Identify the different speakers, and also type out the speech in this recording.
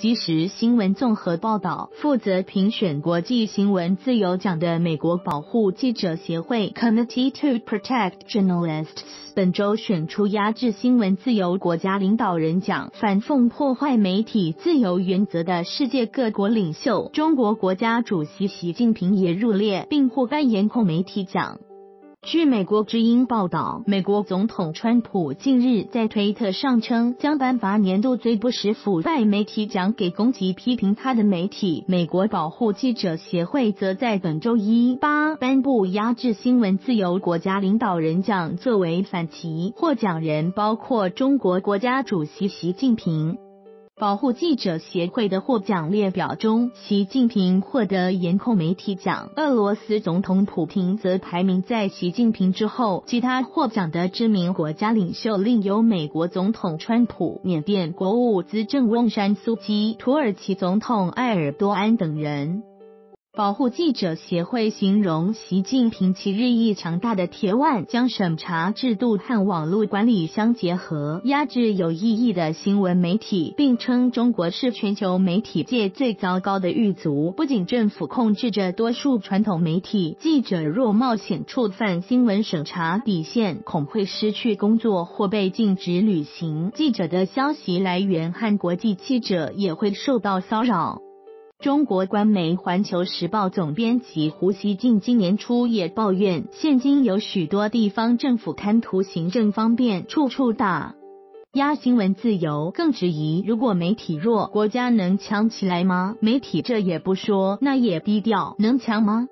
Speaker 1: 即时新闻综合报道，负责评选国际新闻自由奖的美国保护记者协会 （Committee to Protect Journalists） 本周选出压制新闻自由国家领导人奖，反讽破坏媒体自由原则的世界各国领袖。中国国家主席习近平也入列，并获颁严控媒体奖。据美国之音报道，美国总统川普近日在推特上称将颁发年度最不实腐败媒体奖给攻击批评他的媒体。美国保护记者协会则在本周一八颁布压制新闻自由国家领导人奖，作为反旗。获奖人包括中国国家主席习近平。保护记者协会的获奖列表中，习近平获得严控媒体奖，俄罗斯总统普京则排名在习近平之后。其他获奖的知名国家领袖另有美国总统川普、缅甸国务资政翁山苏基、土耳其总统埃尔多安等人。保护记者协会形容习近平其日益强大的铁腕将审查制度和网络管理相结合，压制有意义的新闻媒体，并称中国是全球媒体界最糟糕的狱卒。不仅政府控制着多数传统媒体，记者若冒险触犯新闻审查底线，恐会失去工作或被禁止旅行。记者的消息来源和国际记者也会受到骚扰。中国官媒《环球时报》总编辑胡锡进今年初也抱怨，现今有许多地方政府贪图行政方便，处处打压新闻自由，更质疑如果媒体弱，国家能强起来吗？媒体这也不说，那也低调，能强吗？